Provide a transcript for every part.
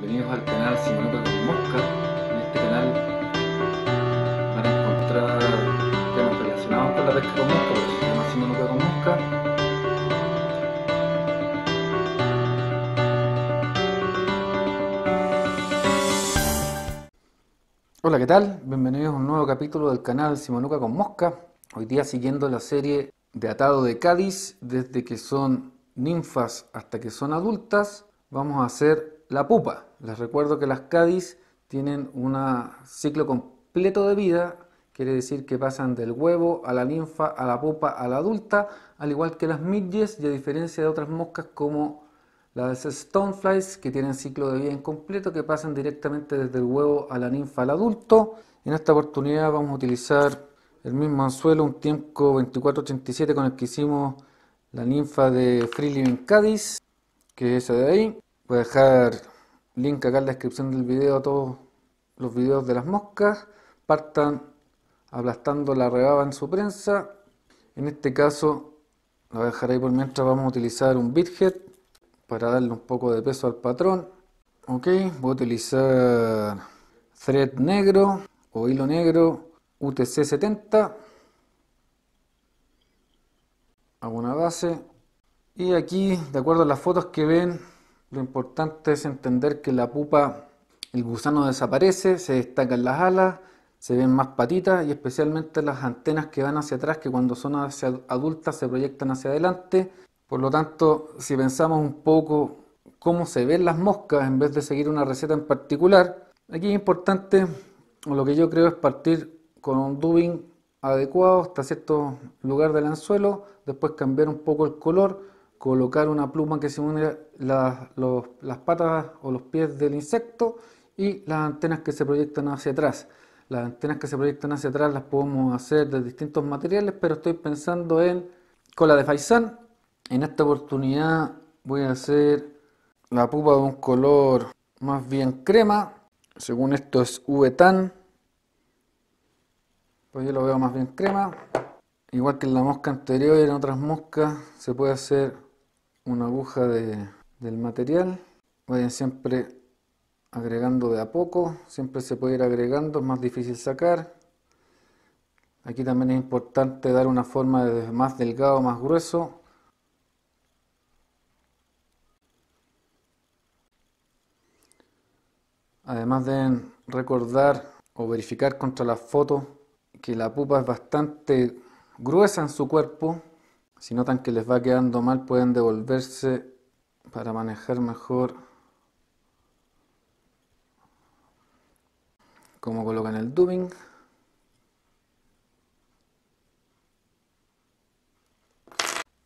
Bienvenidos al canal Simonuca con Mosca. En este canal van a encontrar temas relacionados con la pesca con mosca, se llama con Mosca. Hola, ¿qué tal? Bienvenidos a un nuevo capítulo del canal Simonuca con Mosca. Hoy día siguiendo la serie de Atado de Cádiz, desde que son ninfas hasta que son adultas, vamos a hacer la pupa. Les recuerdo que las Cádiz tienen un ciclo completo de vida, quiere decir que pasan del huevo a la ninfa, a la pupa, a la adulta, al igual que las midges y a diferencia de otras moscas como las stoneflies que tienen ciclo de vida incompleto que pasan directamente desde el huevo a la ninfa al adulto. En esta oportunidad vamos a utilizar el mismo anzuelo, un tiempo 2487 con el que hicimos la ninfa de Free Living Cádiz, que es esa de ahí. Voy a dejar link acá en la descripción del video a todos los videos de las moscas. Partan aplastando la rebaba en su prensa. En este caso, lo voy a dejar ahí por mientras vamos a utilizar un bithead para darle un poco de peso al patrón. Ok, voy a utilizar thread negro o hilo negro UTC 70. Hago una base. Y aquí, de acuerdo a las fotos que ven, lo importante es entender que la pupa, el gusano desaparece, se destacan las alas, se ven más patitas y especialmente las antenas que van hacia atrás, que cuando son adultas se proyectan hacia adelante. Por lo tanto, si pensamos un poco cómo se ven las moscas en vez de seguir una receta en particular, aquí es importante, o lo que yo creo es partir con un dubbing adecuado hasta cierto lugar del anzuelo, después cambiar un poco el color, colocar una pluma que simule las patas o los pies del insecto y las antenas que se proyectan hacia atrás. Las antenas que se proyectan hacia atrás las podemos hacer de distintos materiales, pero estoy pensando en cola de faisán. En esta oportunidad voy a hacer la pupa de un color más bien crema. Según esto es V-Tan. Pues yo lo veo más bien crema. Igual que en la mosca anterior y en otras moscas se puede hacer una aguja del material. Vayan siempre agregando de a poco, siempre se puede ir agregando, es más difícil sacar. Aquí también es importante dar una forma de más delgado, más grueso. Además deben recordar o verificar contra la foto que la pupa es bastante gruesa en su cuerpo si notan que les va quedando mal, pueden devolverse para manejar mejor cómo colocan el dubbing.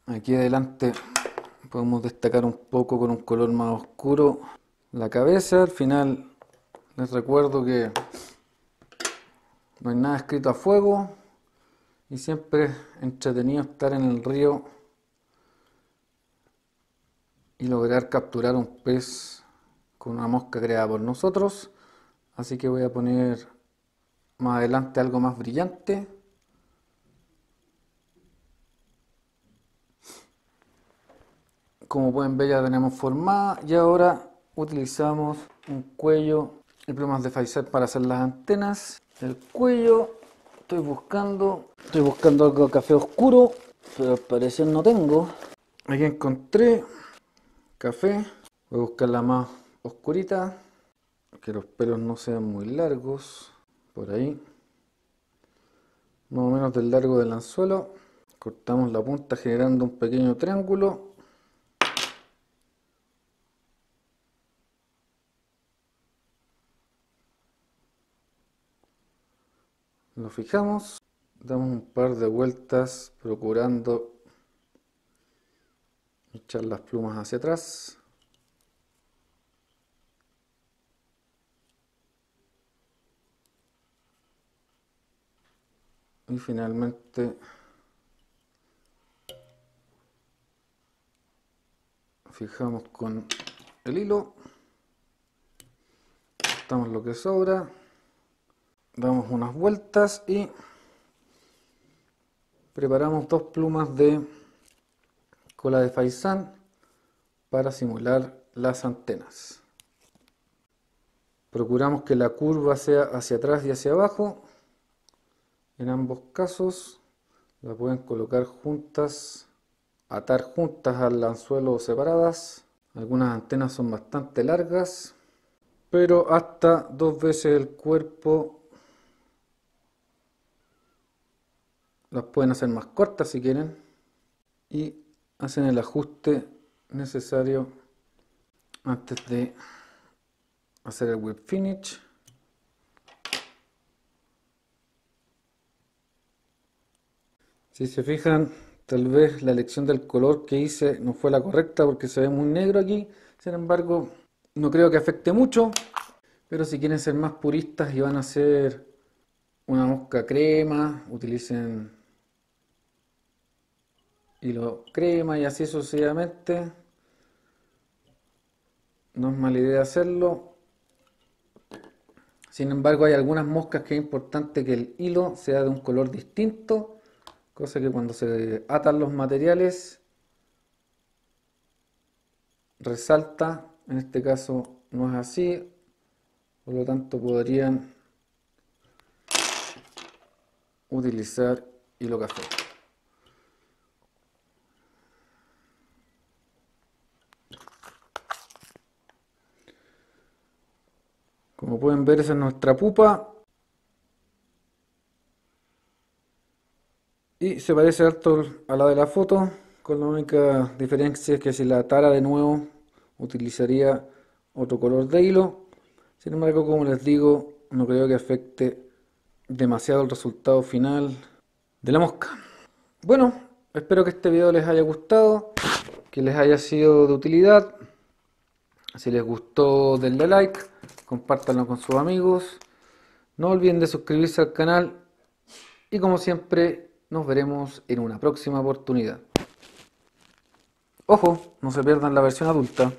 Aquí adelante podemos destacar un poco con un color más oscuro la cabeza. Al final les recuerdo que no hay nada escrito a fuego, y siempre entretenido estar en el río y lograr capturar un pez con una mosca creada por nosotros. Así que voy a poner más adelante algo más brillante. Como pueden ver ya tenemos formada y ahora utilizamos un cuello y plumas de Pfizer para hacer las antenas. El cuello Estoy buscando, estoy buscando algo de café oscuro, pero al parecer no tengo. Aquí encontré café. Voy a buscar la más oscurita, que los pelos no sean muy largos. Por ahí, más o menos del largo del anzuelo. Cortamos la punta generando un pequeño triángulo. Nos fijamos, damos un par de vueltas procurando echar las plumas hacia atrás. Y finalmente fijamos con el hilo, cortamos lo que sobra damos unas vueltas y preparamos dos plumas de cola de faisán para simular las antenas. Procuramos que la curva sea hacia atrás y hacia abajo. En ambos casos la pueden colocar juntas, atar juntas al anzuelo separadas. Algunas antenas son bastante largas, pero hasta dos veces el cuerpo las pueden hacer más cortas si quieren y hacen el ajuste necesario antes de hacer el whip finish. Si se fijan tal vez la elección del color que hice no fue la correcta porque se ve muy negro aquí. Sin embargo no creo que afecte mucho. Pero si quieren ser más puristas y van a hacer una mosca crema utilicen hilo crema y así sucesivamente. No es mala idea hacerlo. Sin embargo, hay algunas moscas que es importante que el hilo sea de un color distinto, cosa que cuando se atan los materiales resalta. En este caso no es así, por lo tanto podrían utilizar hilo café. Pueden ver, esa es nuestra pupa. Y se parece harto a la de la foto, con la única diferencia es que si la atara de nuevo utilizaría otro color de hilo. Sin embargo, como les digo, no creo que afecte demasiado el resultado final de la mosca. Bueno, espero que este video les haya gustado, que les haya sido de utilidad. Si les gustó, denle like compártanlo con sus amigos. No olviden de suscribirse al canal y como siempre nos veremos en una próxima oportunidad. Ojo, no se pierdan la versión adulta.